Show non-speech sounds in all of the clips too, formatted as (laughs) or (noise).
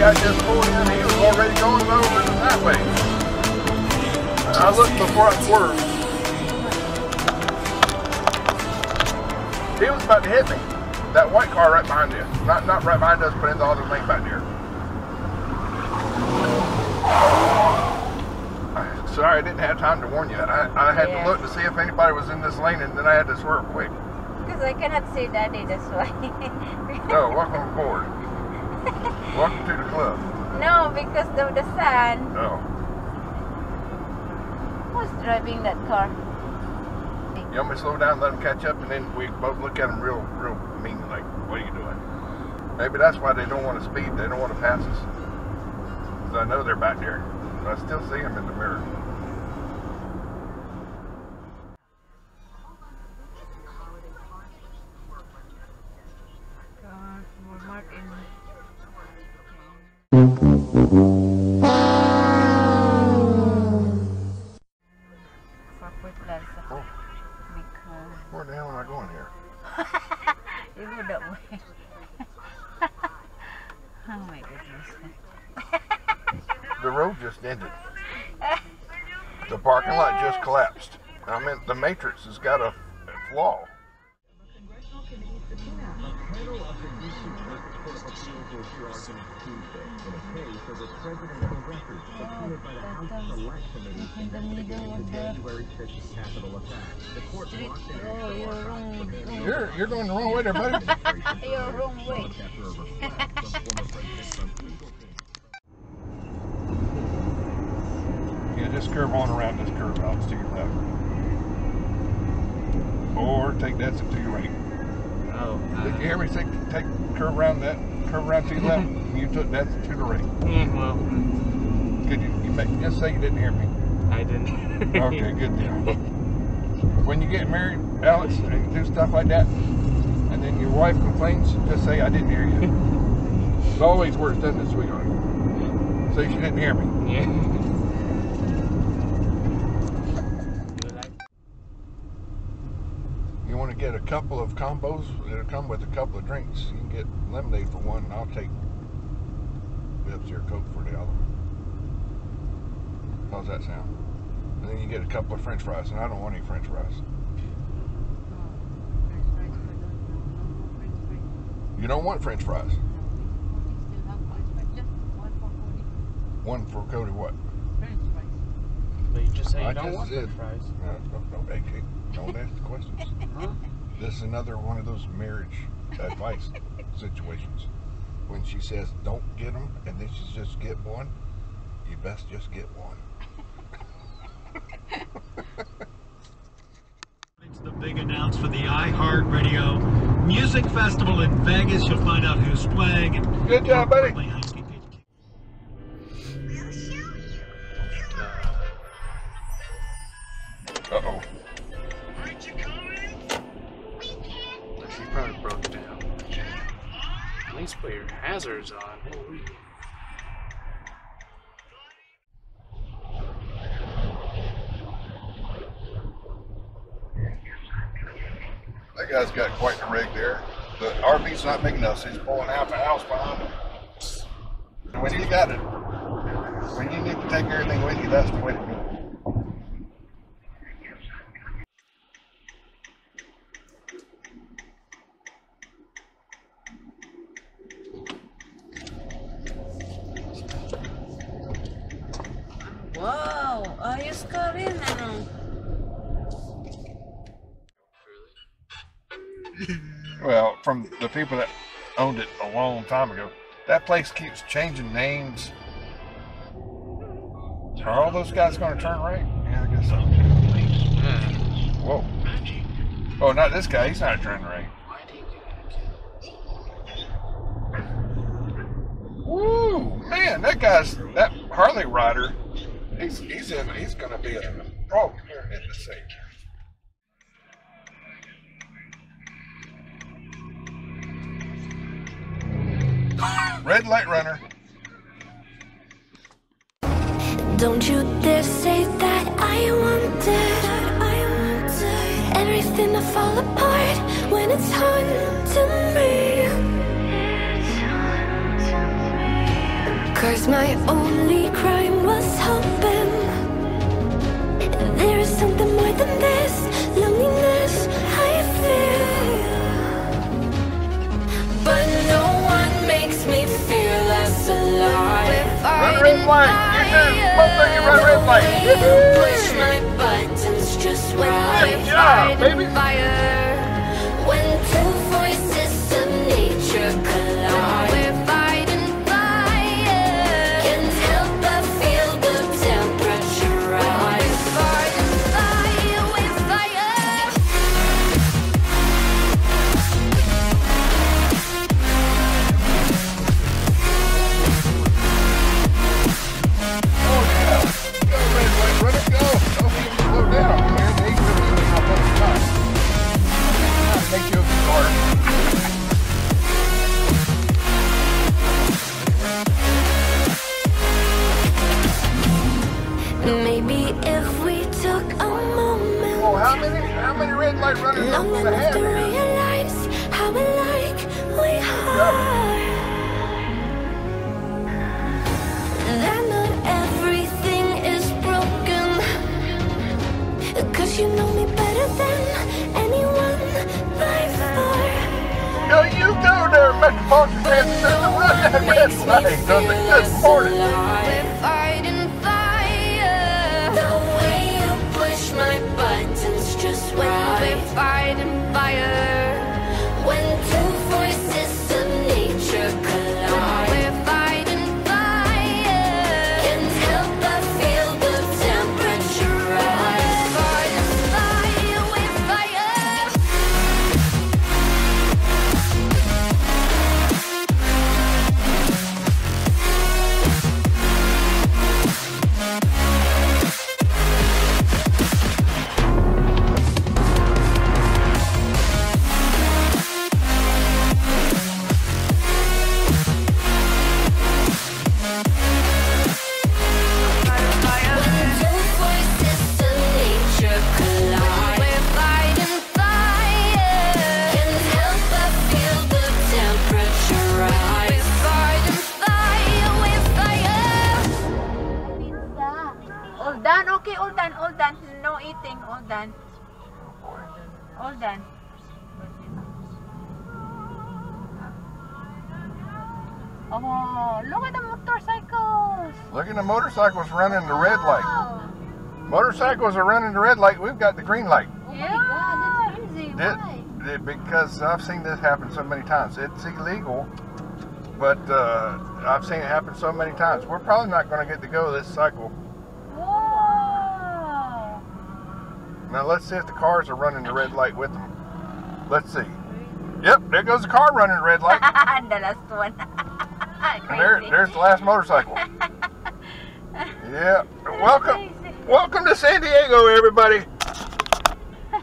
guy just pulled in, he was already going over the highway. I looked before I swerved. He was about to hit me. That white car right behind you. Not not right behind us, but in the other lane back there. Sorry, I didn't have time to warn you. I, I had Yeah. to look to see if anybody was in this lane, and then I had to swerve quick. Because I cannot see daddy, eh, that's why. No, welcome aboard. welcome to the club. no, because of the sun. No. Who's driving that car? You want me to slow down, let them catch up, and then we both look at them real, real mean, like, what are you doing? Maybe that's why they don't want to speed. They don't want to pass us. 'Cause I know they're back there. But I still see them in the mirror. That way. (laughs) oh my goodness. The road just ended. The parking lot just collapsed. I mean, the matrix has got a flaw. Appeals will hear Tuesday in a case over presidential records subpoenaed by the House Select Committee investigating the January 6th Capitol attack. The court blocked an Oh, you're wrong. wrong. You're you're going the wrong way there, buddy. (laughs) You're wrong way. after a request from former President Trump's (laughs) legal team. Yeah, just curve on around this curve out to your left. Or take that to your right. Oh, Did you hear me uh, say take curve around that curve around to your left? You took that to the right. mm, well, Could you, you make, just say you didn't hear me? I didn't. (laughs) Okay, good deal. When you get married, Alex, and you do stuff like that, and then your wife complains, just say I didn't hear you. (laughs) It always works, doesn't it, sweetheart? Say she didn't hear me. Yeah. You want to get a couple of combos? It'll come with a couple of drinks. You can get lemonade for one, and I'll take Pepsi or Coke for the other. How's that sound? And then you get a couple of French fries, and I don't want any French fries. You don't want French fries. One for Cody what? But you just say you I don't just want said- french fries. No, no, no, AK, don't ask the questions. Huh? This is another one of those marriage advice situations. When she says, don't get them, and then she just get one, you best just get one. It's the big announce for the iHeartRadio Music Festival in Vegas. You'll find out who's playing. and Good job, buddy. more Uh-oh. Hazards on. That guy's got quite the rig there. The RV's not big enough, so he's pulling half a house behind him. When you got it, when you need to take everything with you, that's the way to do it. Well, from the people that owned it a long time ago, that place keeps changing names. Are all those guys going to turn right? Yeah, I guess so. Whoa. Oh, not this guy. He's not turning right. Woo, man, that guy's that Harley rider. He's he's in. He's going to be a problem here in the state. Red light runner. Don't you dare say that I wanted, I wanted everything to fall apart when it's haunting me. Cause my only crime something more than this Loneliness I feel But no one makes me feel less alive Run red light. You do. Both of you run red light. Push my buttons just right Good job, baby. Fire When How many red light runners are Long gonna enough have? to realize how alike we are. That not everything is broken. Cause you know me better than anyone by far. No, you go there, Metropolitan Transit System. Run that red light. Does it good morning. All done. Oh, look at the motorcycles. Look at the motorcycles running the red light. Motorcycles are running the red light. We've got the green light. Oh my god, that's crazy. It- Why? because I've seen this happen so many times. It's illegal, but uh, I've seen it happen so many times. We're probably not going to get to go this cycle. Now let's see if the cars are running the red light with them. Let's see. Yep, there goes the car running the red light. And (laughs) the last one. And there, there's the last motorcycle. (laughs) Yeah. Welcome, Crazy. welcome to San Diego, everybody. (laughs)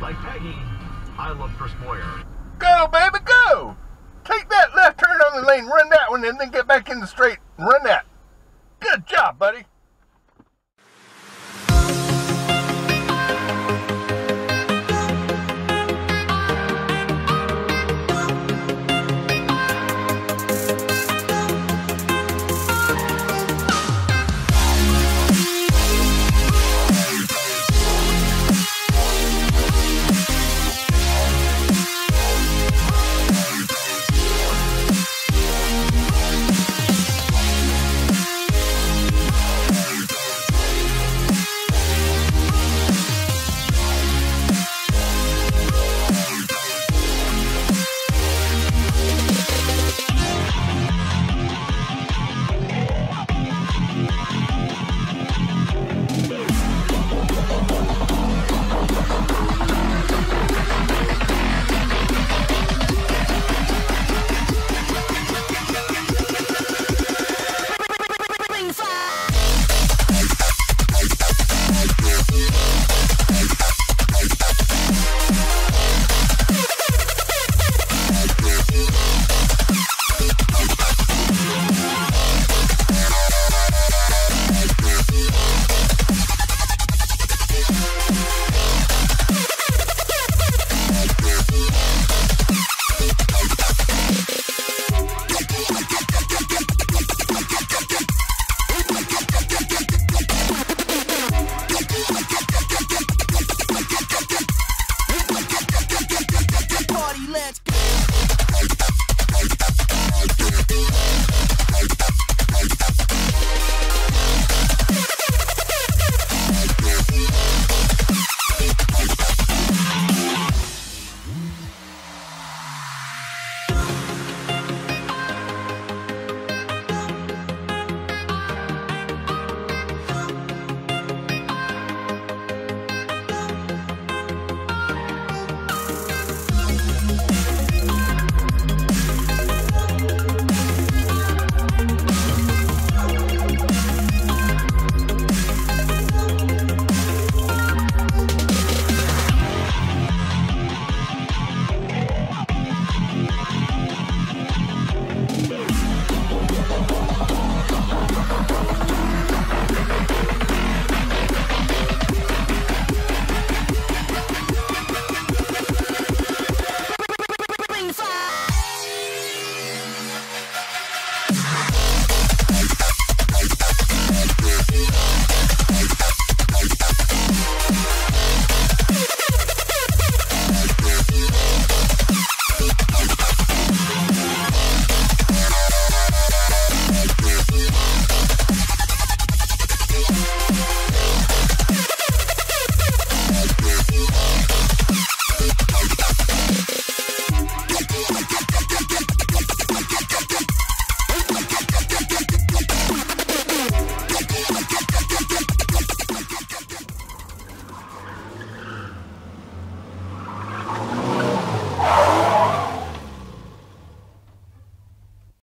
Like Peggy, I love Chris Moyer. Go, baby, go. Take that left turn on the lane, run that one, and then get back in the straight and run that. Good job, buddy.